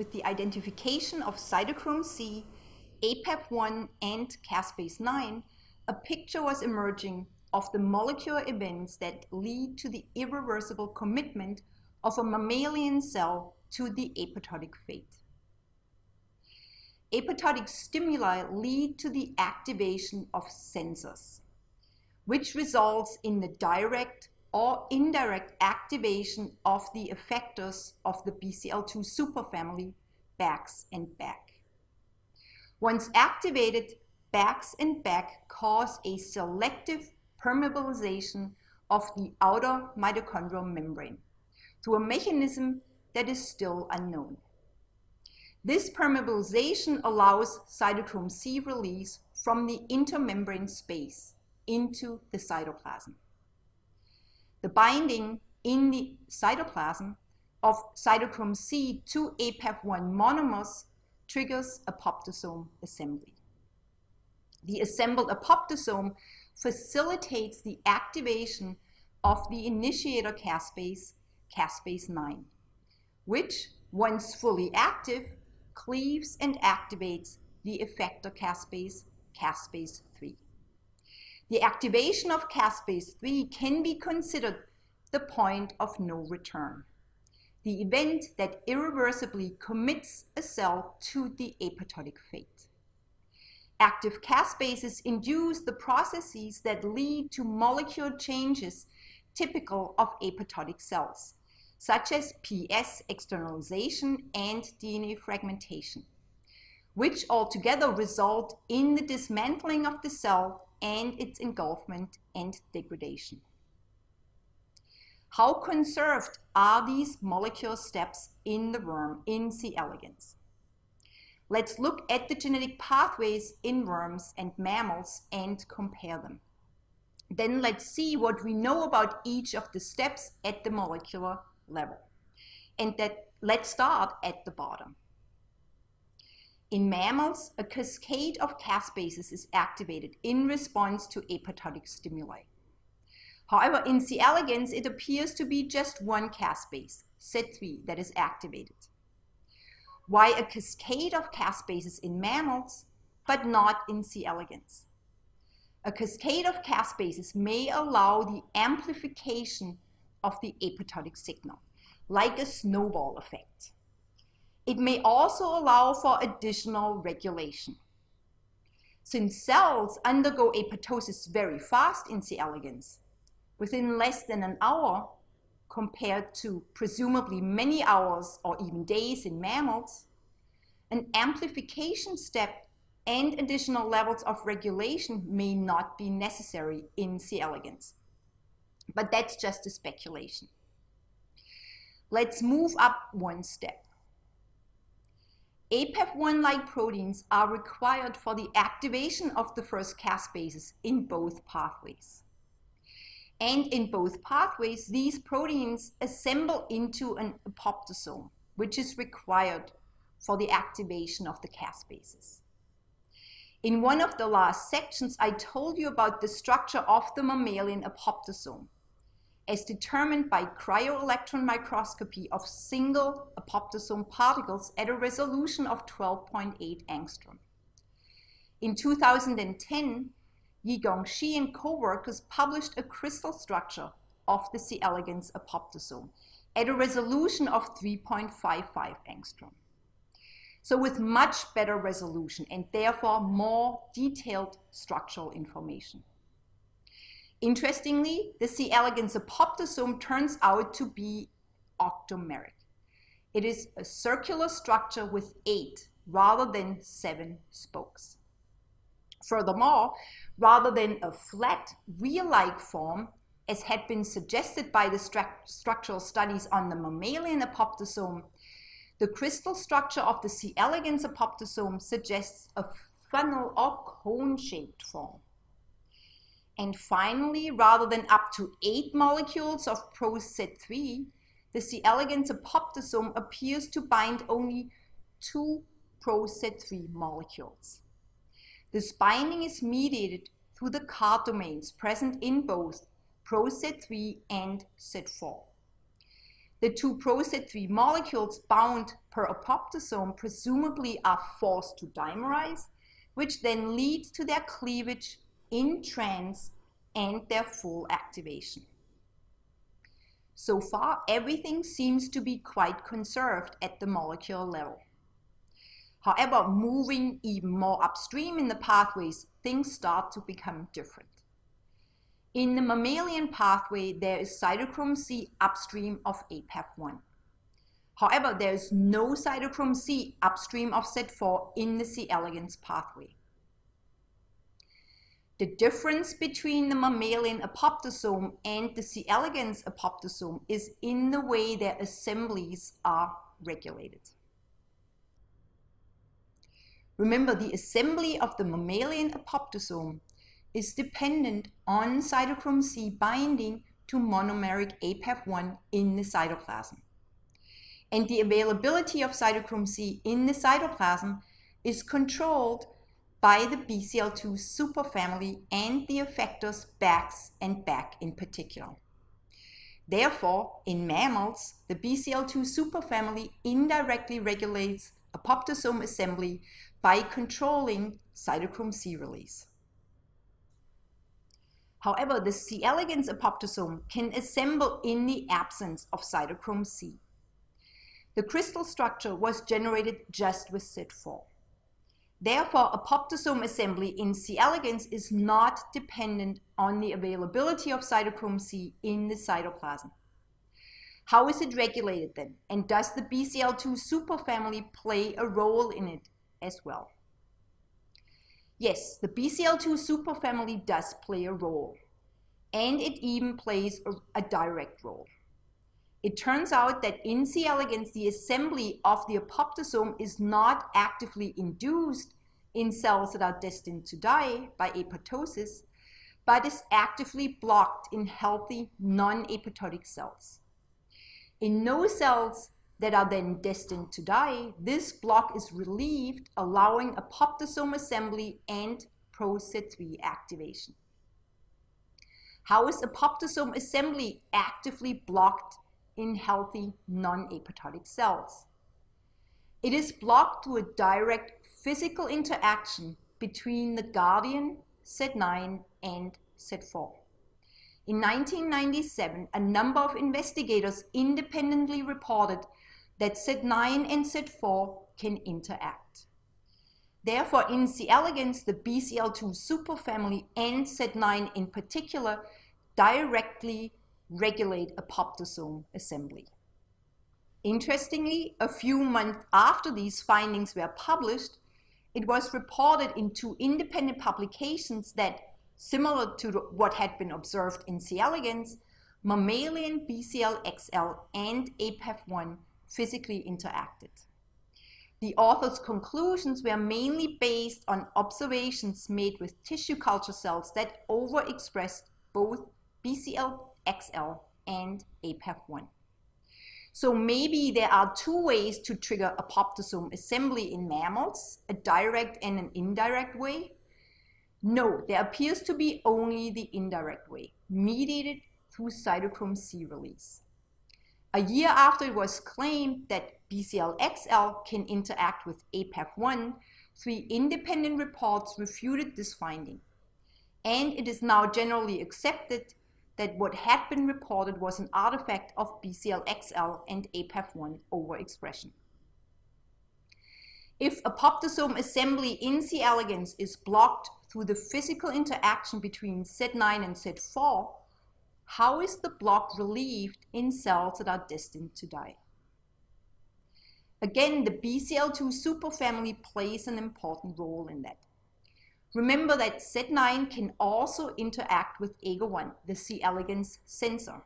with the identification of cytochrome C, APAF1, and caspase 9, a picture was emerging of the molecular events that lead to the irreversible commitment of a mammalian cell to the apoptotic fate. Apoptotic stimuli lead to the activation of sensors, which results in the direct or indirect activation of the effectors of the BCL2 superfamily, BAX and BAK. Once activated, BAX and BAK cause a selective permeabilization of the outer mitochondrial membrane through a mechanism that is still unknown. This permeabilization allows cytochrome C release from the intermembrane space into the cytoplasm. The binding in the cytoplasm of cytochrome C to APAF1 monomers triggers apoptosome assembly. The assembled apoptosome facilitates the activation of the initiator caspase, caspase 9, which, once fully active, cleaves and activates the effector caspase, caspase 3. The activation of caspase 3 can be considered the point of no return, the event that irreversibly commits a cell to the apoptotic fate. Active caspases induce the processes that lead to molecular changes typical of apoptotic cells, such as PS externalization and DNA fragmentation, which altogether result in the dismantling of the cell and its engulfment and degradation. How conserved are these molecular steps in the worm in C. elegans? Let's look at the genetic pathways in worms and mammals and compare them. Then let's see what we know about each of the steps at the molecular level. And that let's start at the bottom. In mammals, a cascade of caspases is activated in response to apoptotic stimuli. However, in C. elegans, it appears to be just one caspase, CED-3, that is activated. Why a cascade of caspases in mammals, but not in C. elegans? A cascade of caspases may allow the amplification of the apoptotic signal, like a snowball effect. It may also allow for additional regulation. Since cells undergo apoptosis very fast in C. elegans, within less than an hour, compared to presumably many hours or even days in mammals, an amplification step and additional levels of regulation may not be necessary in C. elegans. But that's just a speculation. Let's move up one step. APAF1-like proteins are required for the activation of the first caspases in both pathways. And in both pathways, these proteins assemble into an apoptosome, which is required for the activation of the caspases. In one of the last sections, I told you about the structure of the mammalian apoptosome as determined by cryo-electron microscopy of single apoptosome particles at a resolution of 12.8 angstrom. In 2010, Yigong Shi and co-workers published a crystal structure of the C. elegans apoptosome at a resolution of 3.55 angstrom. So with much better resolution and therefore more detailed structural information. Interestingly, the C. elegans apoptosome turns out to be octameric. It is a circular structure with eight rather than seven spokes. Furthermore, rather than a flat wheel-like form, as had been suggested by the stru structural studies on the mammalian apoptosome, the crystal structure of the C. elegans apoptosome suggests a funnel or cone-shaped form. And finally, rather than up to eight molecules of ProCED-3, the C. elegans apoptosome appears to bind only two ProCED-3 molecules. This binding is mediated through the CAR domains present in both ProCED-3 and CED-4. the two ProCED-3 molecules bound per apoptosome presumably are forced to dimerize, which then leads to their cleavage in trans and their full activation. So far, everything seems to be quite conserved at the molecular level. However, moving even more upstream in the pathways, things start to become different. In the mammalian pathway, there is cytochrome C upstream of APAF1. However, there is no cytochrome C upstream of CED-4 in the C. elegans pathway. The difference between the mammalian apoptosome and the C. elegans apoptosome is in the way their assemblies are regulated. Remember, the assembly of the mammalian apoptosome is dependent on cytochrome C binding to monomeric APAF1 in the cytoplasm. And the availability of cytochrome C in the cytoplasm is controlled by the BCL2 superfamily and the effectors BAX and BAK in particular. Therefore, in mammals, the BCL2 superfamily indirectly regulates apoptosome assembly by controlling cytochrome C release. However, the C. elegans apoptosome can assemble in the absence of cytochrome C. The crystal structure was generated just with CED-4. Therefore, apoptosome assembly in C. elegans is not dependent on the availability of cytochrome C in the cytoplasm. How is it regulated then? And does the BCL2 superfamily play a role in it as well? Yes, the BCL2 superfamily does play a role, and it even plays a, a direct role. It turns out that in C. elegans, the assembly of the apoptosome is not actively induced in cells that are destined to die by apoptosis, but is actively blocked in healthy non-apoptotic cells. In no cells that are then destined to die, this block is relieved, allowing apoptosome assembly and ProCED-3 activation. How is apoptosome assembly actively blocked in healthy non-apoptotic cells? It is blocked through a direct physical interaction between the guardian, CED-9, and CED-4. In 1997, a number of investigators independently reported that CED-9 and CED-4 can interact. Therefore, in C. elegans, the BCL2 superfamily and CED-9 in particular directly regulate apoptosome assembly. Interestingly, a few months after these findings were published, it was reported in two independent publications that, similar to what had been observed in C. elegans, mammalian BCL-XL and APAF1 physically interacted. The author's conclusions were mainly based on observations made with tissue culture cells that overexpressed both BCL-XL and APAF1. So maybe there are two ways to trigger apoptosome assembly in mammals, a direct and an indirect way. No, there appears to be only the indirect way, mediated through cytochrome C release. A year after it was claimed that BCL-XL can interact with APAF1, three independent reports refuted this finding. And it is now generally accepted that what had been reported was an artifact of BCL-XL and APAF1 overexpression. If apoptosome assembly in C. elegans is blocked through the physical interaction between CED-9 and CED-4, how is the block relieved in cells that are destined to die? Again, the BCL2 superfamily plays an important role in that. Remember that CED-9 can also interact with EGL-1, the C. elegans sensor.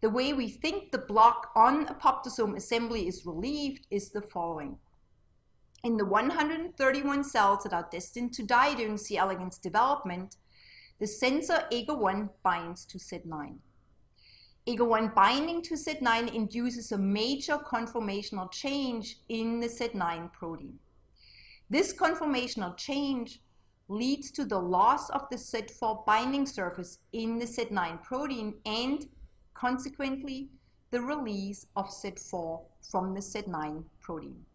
The way we think the block on apoptosome assembly is relieved is the following. In the 131 cells that are destined to die during C. elegans development, the sensor EGL-1 binds to CED-9. EGL-1 binding to CED-9 induces a major conformational change in the CED-9 protein. This conformational change leads to the loss of the CED-4 binding surface in the CED-9 protein and, consequently, the release of CED-4 from the CED-9 protein.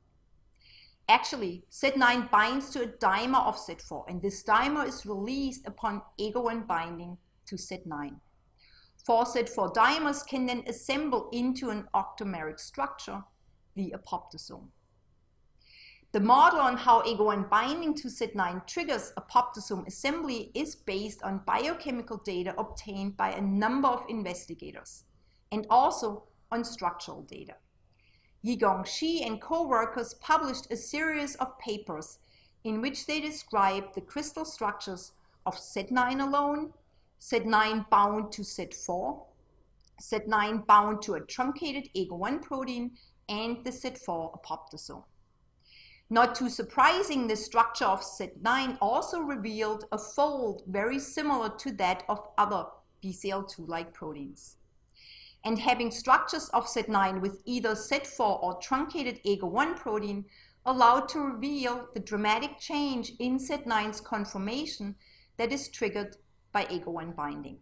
Actually, ced-9 binds to a dimer of ced-4, and this dimer is released upon EGL-1 binding to ced-9. Four ced-4 dimers can then assemble into an octameric structure, the apoptosome. The model on how EGL-1 binding to ced-9 triggers apoptosome assembly is based on biochemical data obtained by a number of investigators and also on structural data. Yigong Shi and co-workers published a series of papers in which they described the crystal structures of CED-9 alone, CED-9 bound to CED-4, CED-9 bound to a truncated EGL-1 protein, and the CED-4 apoptosome. Not too surprising, the structure of CED-9 also revealed a fold very similar to that of other BCL2-like proteins. And having structures of CED-9 with either CED-4 or truncated EGL-1 protein allowed to reveal the dramatic change in CED-9's conformation that is triggered by EGL-1 binding.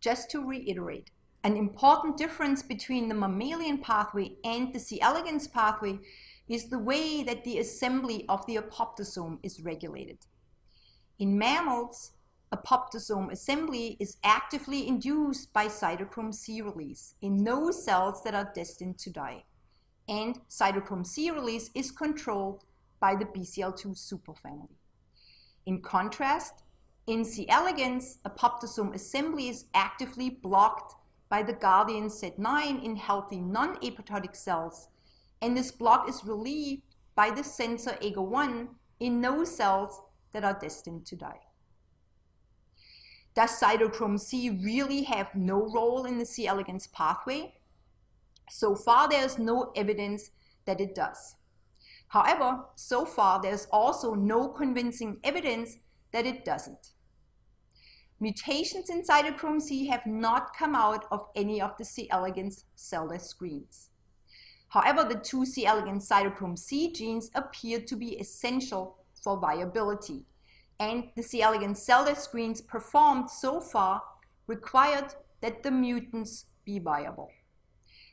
Just to reiterate, an important difference between the mammalian pathway and the C. elegans pathway is the way that the assembly of the apoptosome is regulated. In mammals, apoptosome assembly is actively induced by cytochrome C release in those cells that are destined to die. And cytochrome C release is controlled by the BCL2 superfamily. In contrast, in C. elegans, apoptosome assembly is actively blocked by the guardian CED-9 in healthy non-apoptotic cells, and this block is relieved by the sensor EGL-1 in those cells that are destined to die. Does cytochrome C really have no role in the C. elegans pathway? So far, there is no evidence that it does. However, so far, there's also no convincing evidence that it doesn't. Mutations in cytochrome C have not come out of any of the C. elegans cell death screens. However, the two C. elegans cytochrome C genes appear to be essential for viability, and the C. elegans cell screens performed so far required that the mutants be viable.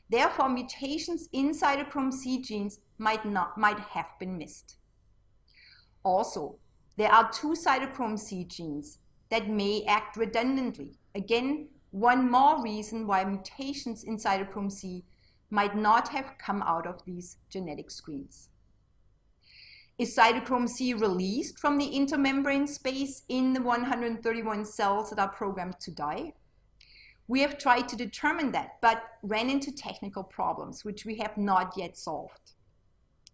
Therefore, mutations in cytochrome C genes might, not, might have been missed. Also, there are two cytochrome C genes that may act redundantly. Again, one more reason why mutations in cytochrome C might not have come out of these genetic screens. Is cytochrome C released from the intermembrane space in the 131 cells that are programmed to die? We have tried to determine that, but ran into technical problems, which we have not yet solved.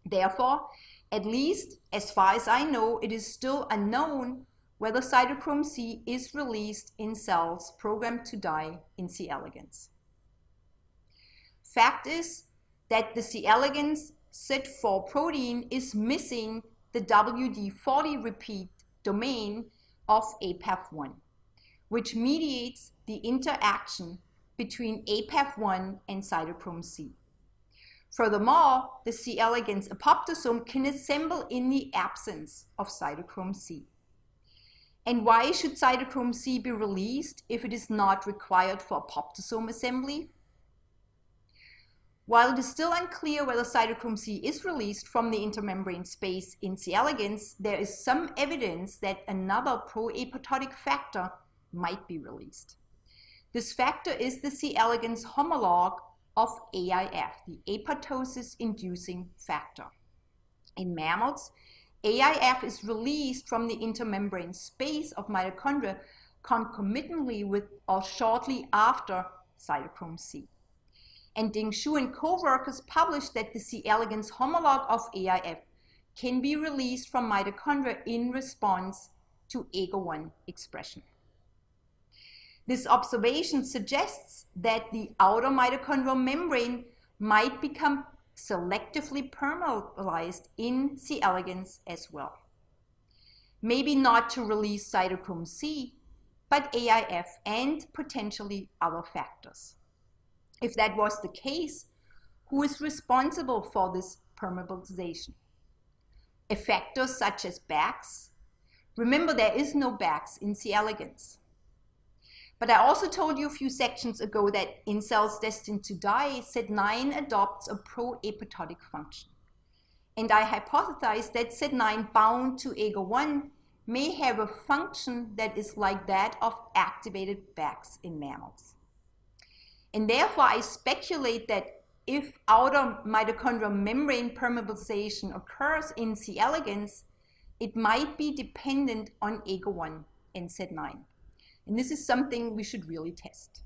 Therefore, at least as far as I know, it is still unknown whether cytochrome C is released in cells programmed to die in C. elegans. Fact is that the C. elegans CED-4 protein is missing the WD40 repeat domain of APAF1, which mediates the interaction between APAF1 and cytochrome C. Furthermore, the C. elegans apoptosome can assemble in the absence of cytochrome C. And why should cytochrome C be released if it is not required for apoptosome assembly? While it is still unclear whether cytochrome C is released from the intermembrane space in C. elegans, there is some evidence that another pro-apoptotic factor might be released. This factor is the C. elegans homologue of AIF, the apoptosis-inducing factor. In mammals, AIF is released from the intermembrane space of mitochondria concomitantly with or shortly after cytochrome C. And Ding Xue and co-workers published that the C. elegans homologue of AIF can be released from mitochondria in response to EGL-1 expression. This observation suggests that the outer mitochondrial membrane might become selectively permeabilized in C. elegans as well. Maybe not to release cytochrome C, but AIF and potentially other factors. If that was the case, who is responsible for this permeabilization? Effectors such as BAX. Remember, there is no BAX in C. elegans. But I also told you a few sections ago that in cells destined to die, CED-9 adopts a pro-apoptotic function. And I hypothesized that CED-9 bound to EGL-1 may have a function that is like that of activated BAX in mammals. And therefore, I speculate that if outer mitochondrial membrane permeabilization occurs in C. elegans, it might be dependent on EGL-1 and CED-9. And this is something we should really test.